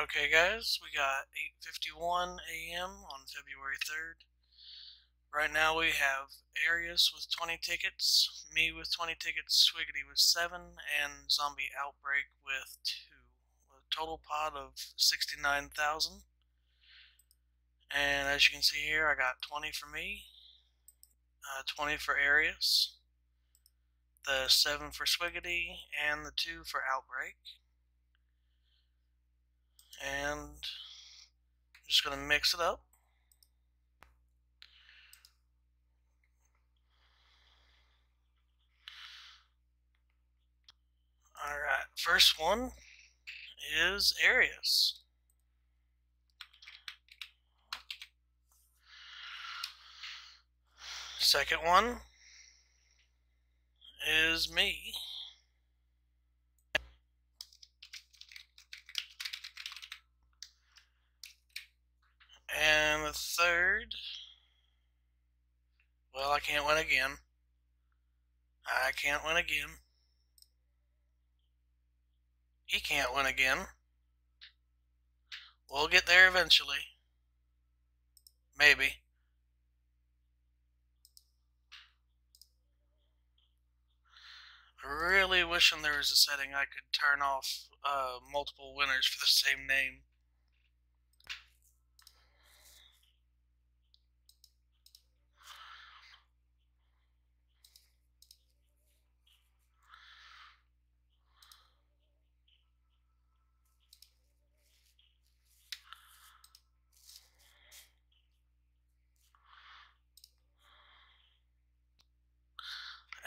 Okay guys, we got 8.51 a.m. on February 3rd. Right now we have Arius with 20 tickets, me with 20 tickets, Swiggity with 7, and Zombie Outbreak with 2. With a total pot of 69,000. And as you can see here, I got 20 for me, uh, 20 for Arius, the 7 for Swiggity, and the 2 for Outbreak and I'm just going to mix it up. Alright, first one is Arius. Second one is me. And the third, well, I can't win again. I can't win again. He can't win again. We'll get there eventually. Maybe. Really wishing there was a setting I could turn off uh, multiple winners for the same name.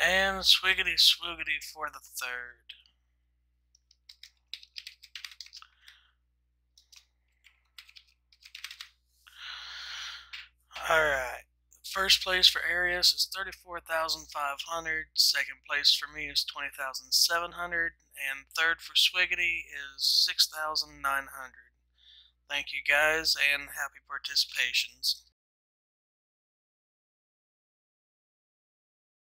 And swiggity swoogity for the third. Alright. First place for Arius is 34,500. Second place for me is 20,700. And third for Swiggity is 6,900. Thank you guys and happy participations.